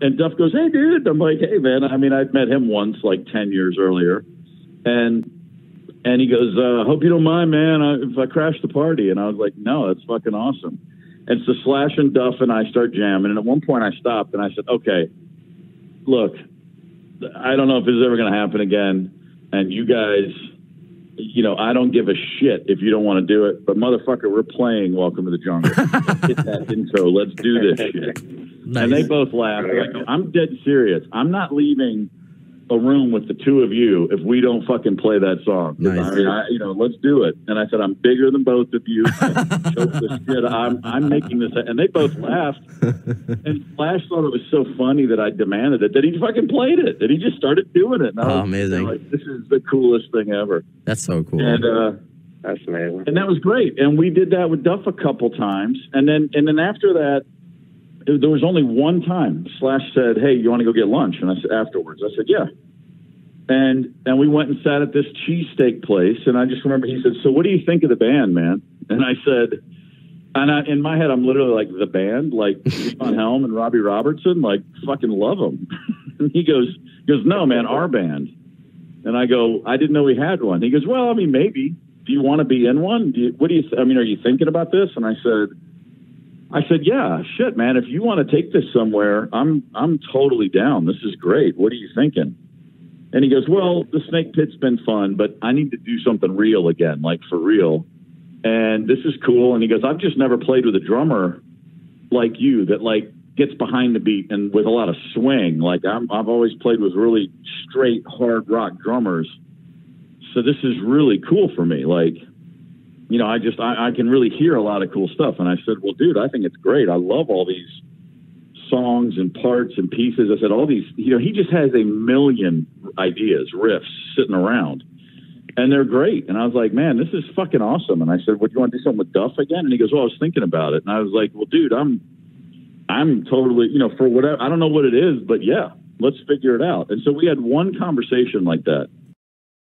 And Duff goes, "Hey, dude." I'm like, "Hey, man." I mean, I'd met him once, like ten years earlier, and and he goes, uh, "Hope you don't mind, man, I, if I crash the party." And I was like, "No, that's fucking awesome." And so Slash and Duff and I start jamming, and at one point I stopped and I said, "Okay, look, I don't know if this is ever going to happen again, and you guys." You know, I don't give a shit if you don't want to do it, but motherfucker, we're playing Welcome to the Jungle. Hit that intro. Let's do this shit. Nice. And they both laughed. I go, I'm dead serious. I'm not leaving a room with the two of you if we don't fucking play that song. Nice. I mean, I, you know, let's do it. And I said, I'm bigger than both of you. I shit. I'm, I'm making this. And they both laughed. And Slash thought it was so funny that I demanded it that he fucking played it. That he just started doing it. And Oh, was amazing. Like, this is the coolest thing ever. That's so cool. And, uh, That's amazing. and that was great. And we did that with Duff a couple times, and then and then after that, it- there was only one time Slash said, "Hey, you want to go get lunch?" And I said afterwards, I said, "Yeah." And and we went and sat at this cheesesteak place, and I just remember he said, "So what do you think of the band, man?" And I said. And I, in my head, I'm literally like the band, like Levon Helm and Robbie Robertson, like fucking love them. and he goes, he goes, no, man, our band. And I go, I didn't know we had one. He goes, well, I mean, maybe. Do you want to be in one? Do you, what do you? Th- I mean, are you thinking about this? And I said, I said, yeah, shit, man. If you want to take this somewhere, I'm I'm totally down. This is great. What are you thinking? And he goes, well, the Snakepit's been fun, but I need to do something real again, like for real. And this is cool. And he goes, I've just never played with a drummer like you that like gets behind the beat and with a lot of swing. Like I'm, I've always played with really straight hard rock drummers. So this is really cool for me. Like, you know, I just, I, I can really hear a lot of cool stuff. And I said, well, dude, I think it's great. I love all these songs and parts and pieces. I said, all these, you know, he just has a million ideas, riffs sitting around and they're great. And I was like, man, this is fucking awesome. And I said, do you want to do something with Duff again? And he goes, well, I was thinking about it. And I was like, well, dude, I'm, I'm totally, you know, for whatever, I don't know what it is, but yeah, let's figure it out. And so we had one conversation like that.